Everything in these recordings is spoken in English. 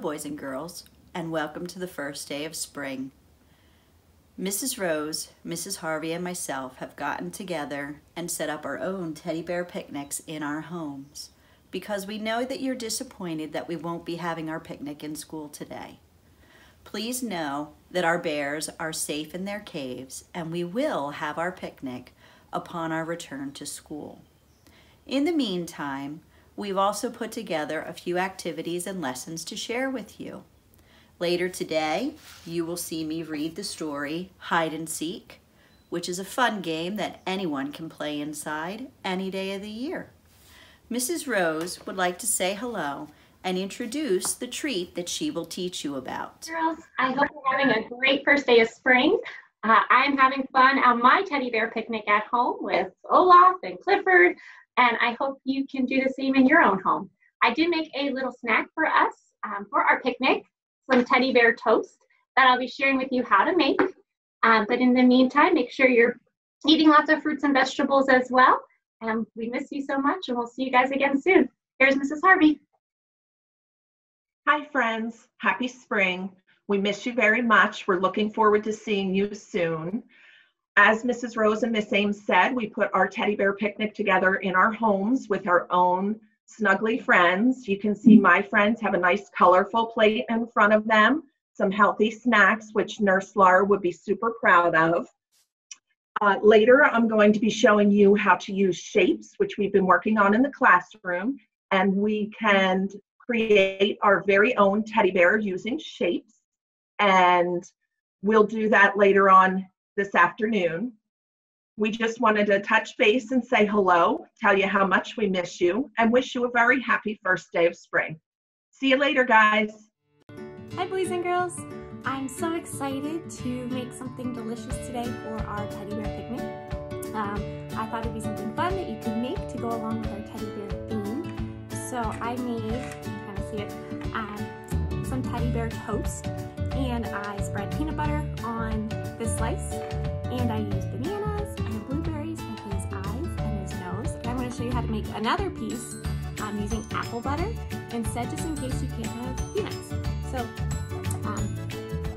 Boys and girls, and welcome to the first day of spring. Mrs. Rose, Mrs. Harvey, and myself have gotten together and set up our own teddy bear picnics in our homes because we know that you're disappointed that we won't be having our picnic in school today. Please know that our bears are safe in their caves and we will have our picnic upon our return to school. In the meantime, we've also put together a few activities and lessons to share with you. Later today, you will see me read the story Hide and Seek, which is a fun game that anyone can play inside any day of the year. Mrs. Rose would like to say hello and introduce the treat that she will teach you about. Girls, I hope you're having a great first day of spring. Uh, I'm having fun on my teddy bear picnic at home with Olaf and Clifford, and I hope you can do the same in your own home. I did make a little snack for us um, for our picnic some teddy bear toast that I'll be sharing with you how to make. Um, but in the meantime, make sure you're eating lots of fruits and vegetables as well. And we miss you so much, and we'll see you guys again soon. Here's Mrs. Harvey. Hi, friends. Happy spring. We miss you very much. We're looking forward to seeing you soon. As Mrs. Rose and Miss Ames said, we put our teddy bear picnic together in our homes with our own snuggly friends. You can see my friends have a nice colorful plate in front of them, some healthy snacks, which Nurse Laura would be super proud of. Uh, later, I'm going to be showing you how to use shapes, which we've been working on in the classroom, and we can create our very own teddy bear using shapes. And we'll do that later on this afternoon. We just wanted to touch base and say hello, tell you how much we miss you, and wish you a very happy first day of spring. See you later, guys. Hi, boys and girls. I'm so excited to make something delicious today for our teddy bear picnic. Um, I thought it'd be something fun that you could make to go along with our teddy bear theme. So I made, kind of see it, um, some teddy bear toast and I spread peanut butter make another piece um, using apple butter instead just in case you can't have peanuts. So um,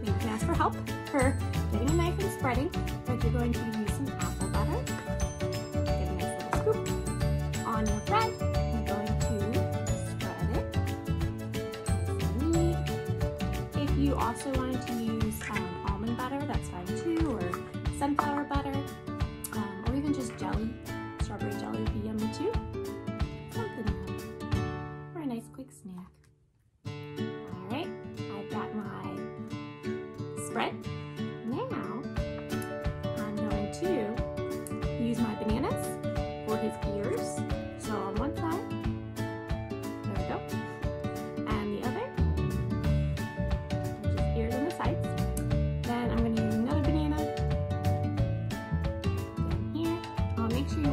you can ask for help for getting a knife and spreading, but you're going to use some apple butter. Get a nice little scoop on your bread.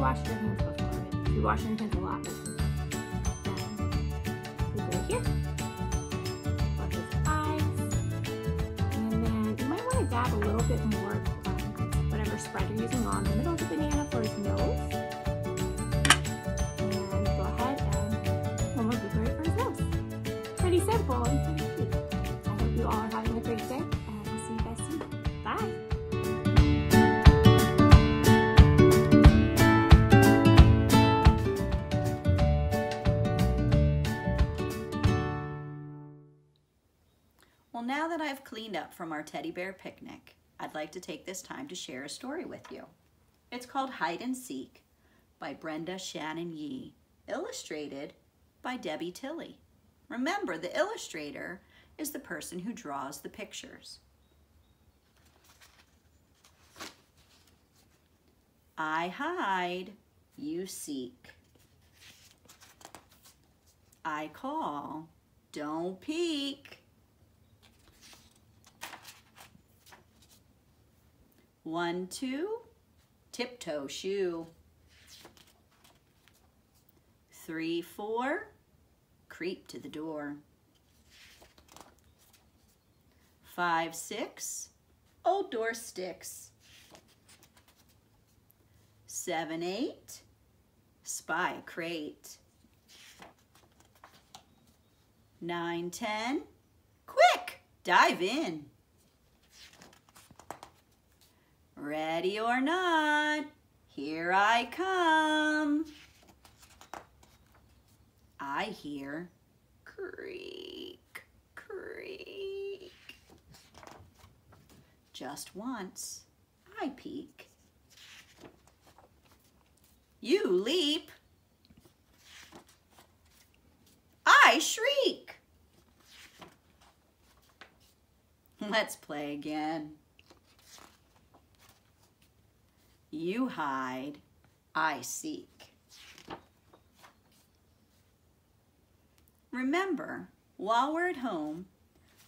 Oh, you wash your hands before it. You wash your hands a lot, then we go here for his eyes. And then you might want to dab a little bit more um, whatever spread you're using on the middle of the banana for his nose. Now that I've cleaned up from our teddy bear picnic, I'd like to take this time to share a story with you. It's called Hide and Seek by Brenda Shannon Yee, illustrated by Debbie Tilley. Remember, the illustrator is the person who draws the pictures. I hide, you seek. I call, don't peek. One, two, tiptoe shoe. Three, four, creep to the door. Five, six, old door sticks. Seven, eight, spy crate. Nine, ten, Quick, dive in. Ready or not, here I come. I hear creak, creak. Just once, I peek. You leap. I shriek. Let's play again. You hide, I seek. Remember, while we're at home,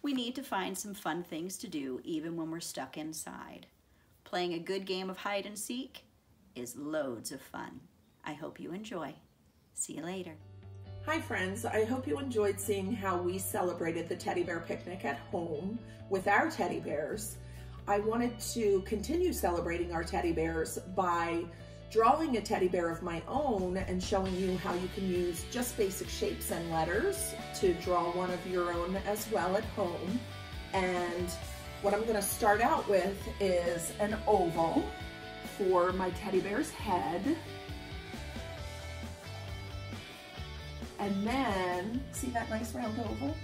we need to find some fun things to do even when we're stuck inside. Playing a good game of hide and seek is loads of fun. I hope you enjoy. See you later. Hi friends, I hope you enjoyed seeing how we celebrated the teddy bear picnic at home with our teddy bears. I wanted to continue celebrating our teddy bears by drawing a teddy bear of my own and showing you how you can use just basic shapes and letters to draw one of your own as well at home. And what I'm gonna start out with is an oval for my teddy bear's head. And then, see that nice round oval?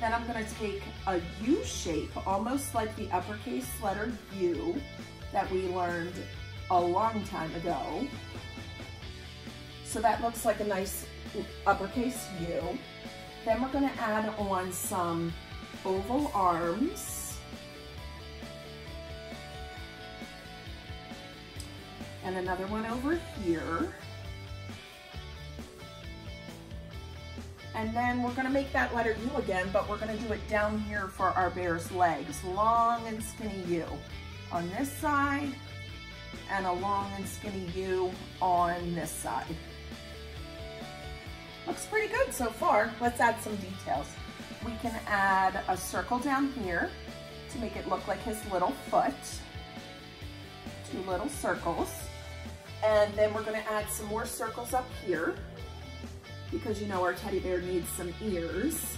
Then I'm gonna take a U shape, almost like the uppercase letter U that we learned a long time ago. So that looks like a nice uppercase U. Then we're gonna add on some oval arms. And another one over here. And then we're gonna make that letter U again, but we're gonna do it down here for our bear's legs. Long and skinny U on this side and a long and skinny U on this side. Looks pretty good so far. Let's add some details. We can add a circle down here to make it look like his little foot. Two little circles. And then we're gonna add some more circles up here because you know our teddy bear needs some ears.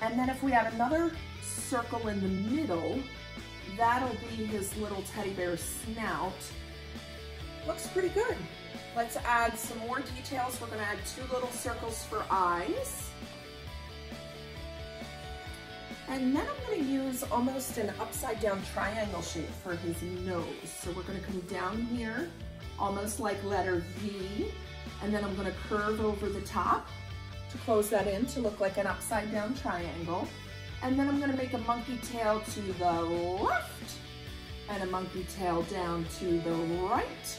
And then if we add another circle in the middle, that'll be his little teddy bear snout. Looks pretty good. Let's add some more details. We're gonna add two little circles for eyes. And then I'm gonna use almost an upside down triangle shape for his nose. So we're gonna come down here, almost like letter V, and then I'm gonna curve over the top to close that in to look like an upside down triangle. And then I'm gonna make a monkey tail to the left and a monkey tail down to the right.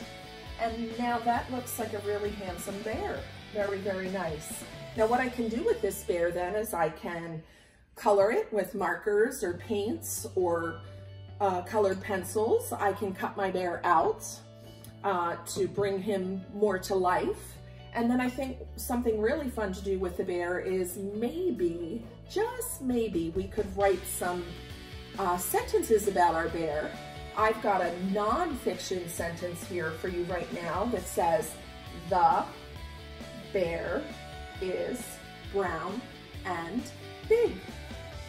And now that looks like a really handsome bear. Very, very nice. Now what I can do with this bear then is I can color it with markers or paints or uh, colored pencils. I can cut my bear out uh, to bring him more to life. And then I think something really fun to do with the bear is maybe, just maybe, we could write some uh, sentences about our bear. I've got a nonfiction sentence here for you right now that says, the bear is brown and big.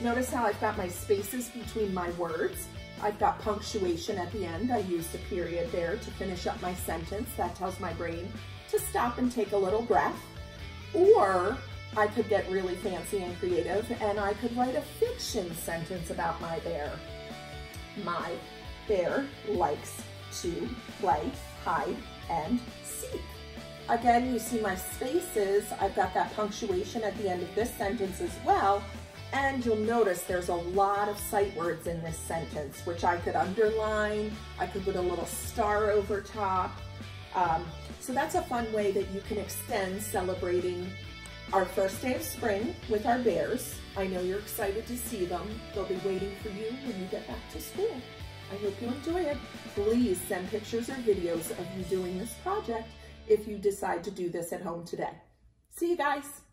Notice how I've got my spaces between my words. I've got punctuation at the end. I used a period there to finish up my sentence. That tells my brain to stop and take a little breath. Or I could get really fancy and creative and I could write a fiction sentence about my bear. My bear likes to play, hide, and seek. Again, you see my spaces. I've got that punctuation at the end of this sentence as well. And you'll notice there's a lot of sight words in this sentence, which I could underline. I could put a little star over top. Um, so that's a fun way that you can extend celebrating our first day of spring with our bears. I know you're excited to see them. They'll be waiting for you when you get back to school. I hope you enjoy it. Please send pictures or videos of you doing this project if you decide to do this at home today. See you guys.